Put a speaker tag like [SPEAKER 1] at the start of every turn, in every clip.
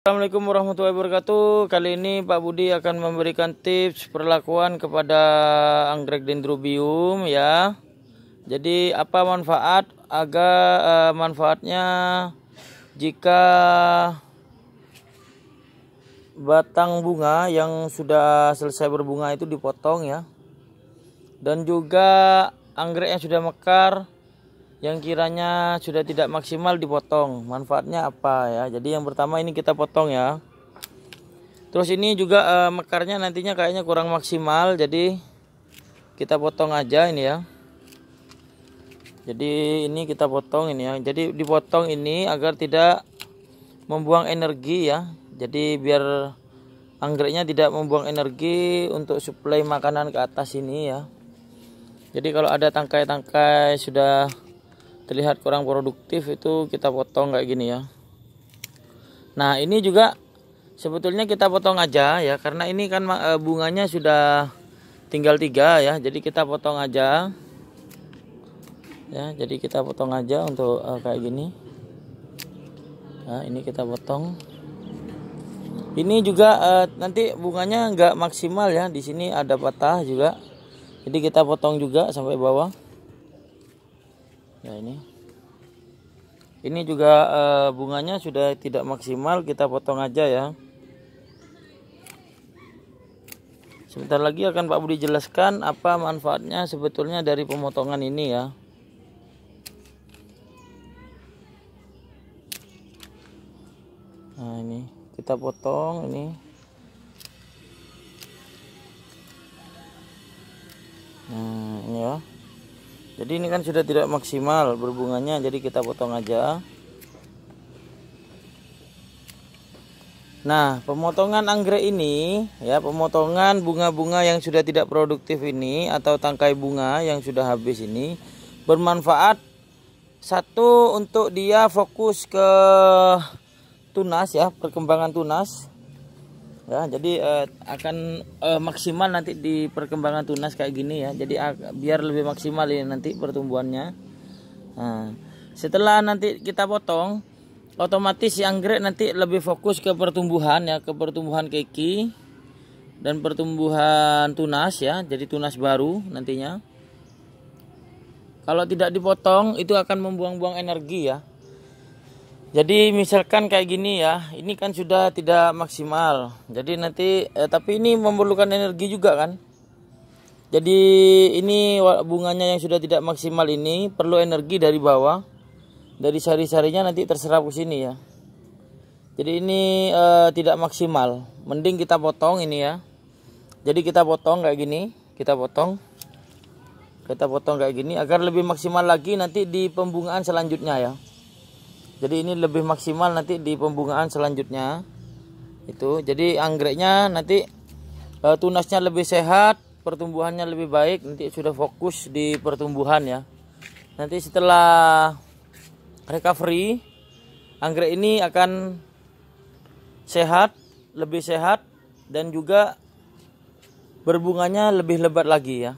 [SPEAKER 1] Assalamualaikum warahmatullahi wabarakatuh. Kali ini Pak Budi akan memberikan tips perlakuan kepada anggrek dendrobium ya. Jadi apa manfaat? Agar uh, manfaatnya jika batang bunga yang sudah selesai berbunga itu dipotong ya. Dan juga anggrek yang sudah mekar yang kiranya sudah tidak maksimal dipotong. Manfaatnya apa ya? Jadi yang pertama ini kita potong ya. Terus ini juga uh, mekarnya nantinya kayaknya kurang maksimal. Jadi kita potong aja ini ya. Jadi ini kita potong ini ya. Jadi dipotong ini agar tidak membuang energi ya. Jadi biar anggreknya tidak membuang energi untuk suplai makanan ke atas ini ya. Jadi kalau ada tangkai-tangkai sudah terlihat kurang produktif itu kita potong kayak gini ya. Nah ini juga sebetulnya kita potong aja ya karena ini kan eh, bunganya sudah tinggal tiga ya jadi kita potong aja. Ya jadi kita potong aja untuk uh, kayak gini. Nah ini kita potong. Ini juga uh, nanti bunganya nggak maksimal ya di sini ada patah juga. Jadi kita potong juga sampai bawah ya ini. Ini juga uh, bunganya sudah tidak maksimal kita potong aja ya. Sebentar lagi akan Pak Budi jelaskan apa manfaatnya sebetulnya dari pemotongan ini ya. Nah ini. Kita potong ini jadi ini kan sudah tidak maksimal berbunganya jadi kita potong aja. Nah, pemotongan anggrek ini ya, pemotongan bunga-bunga yang sudah tidak produktif ini atau tangkai bunga yang sudah habis ini bermanfaat satu untuk dia fokus ke tunas ya, perkembangan tunas ya jadi uh, akan uh, maksimal nanti di perkembangan tunas kayak gini ya. Jadi uh, biar lebih maksimal ini nanti pertumbuhannya. Nah, setelah nanti kita potong otomatis si anggrek nanti lebih fokus ke pertumbuhan ya ke pertumbuhan keki dan pertumbuhan tunas ya. Jadi tunas baru nantinya. Kalau tidak dipotong itu akan membuang-buang energi ya jadi misalkan kayak gini ya, ini kan sudah tidak maksimal. Jadi nanti, eh, tapi ini memerlukan energi juga kan. Jadi ini bunganya yang sudah tidak maksimal ini perlu energi dari bawah. Dari sari-sarinya nanti terserap ke sini ya. Jadi ini eh, tidak maksimal. Mending kita potong ini ya. Jadi kita potong kayak gini, kita potong. Kita potong kayak gini agar lebih maksimal lagi nanti di pembungaan selanjutnya ya jadi ini lebih maksimal nanti di pembungaan selanjutnya. Itu jadi anggreknya nanti e, tunasnya lebih sehat pertumbuhannya lebih baik nanti sudah fokus di pertumbuhan ya. Nanti setelah recovery anggrek ini akan sehat lebih sehat dan juga berbunganya lebih lebat lagi ya.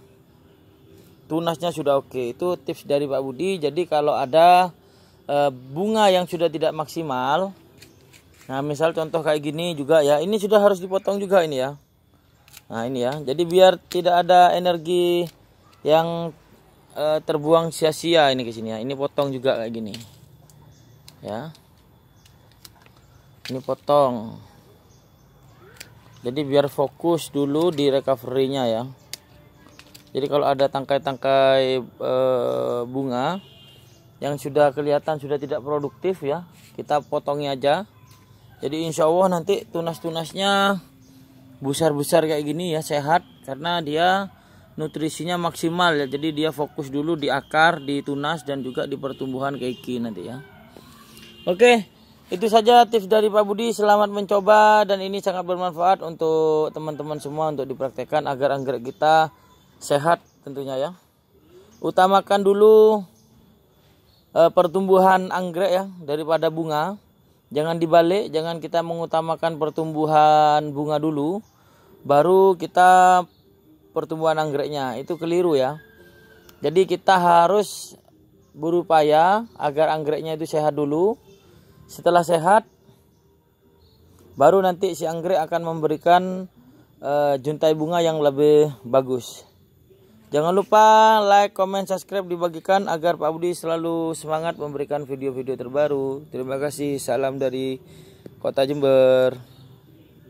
[SPEAKER 1] Tunasnya sudah oke. Itu tips dari Pak Budi. Jadi kalau ada e, bunga yang sudah tidak maksimal. Nah misal contoh kayak gini juga ya. Ini sudah harus dipotong juga ini ya. Nah ini ya. Jadi biar tidak ada energi yang e, terbuang sia-sia ini ke sini ya. Ini potong juga kayak gini. Ya. Ini potong. Jadi biar fokus dulu di recovery-nya ya. Jadi kalau ada tangkai-tangkai e, bunga yang sudah kelihatan sudah tidak produktif ya kita potongi aja. Jadi insya Allah nanti tunas-tunasnya besar-besar kayak gini ya sehat. Karena dia nutrisinya maksimal ya. Jadi dia fokus dulu di akar di tunas dan juga di pertumbuhan keiki nanti ya. Oke itu saja tips dari Pak Budi. Selamat mencoba dan ini sangat bermanfaat untuk teman-teman semua untuk dipraktekkan agar anggrek kita sehat tentunya ya. Utamakan dulu e, pertumbuhan anggrek ya daripada bunga. Jangan dibalik, jangan kita mengutamakan pertumbuhan bunga dulu, baru kita pertumbuhan anggreknya. Itu keliru ya. Jadi kita harus berupaya agar anggreknya itu sehat dulu. Setelah sehat, baru nanti si anggrek akan memberikan uh, juntai bunga yang lebih bagus. Jangan lupa like, comment, subscribe dibagikan agar Pak Budi selalu semangat memberikan video-video terbaru. Terima kasih. Salam dari Kota Jember.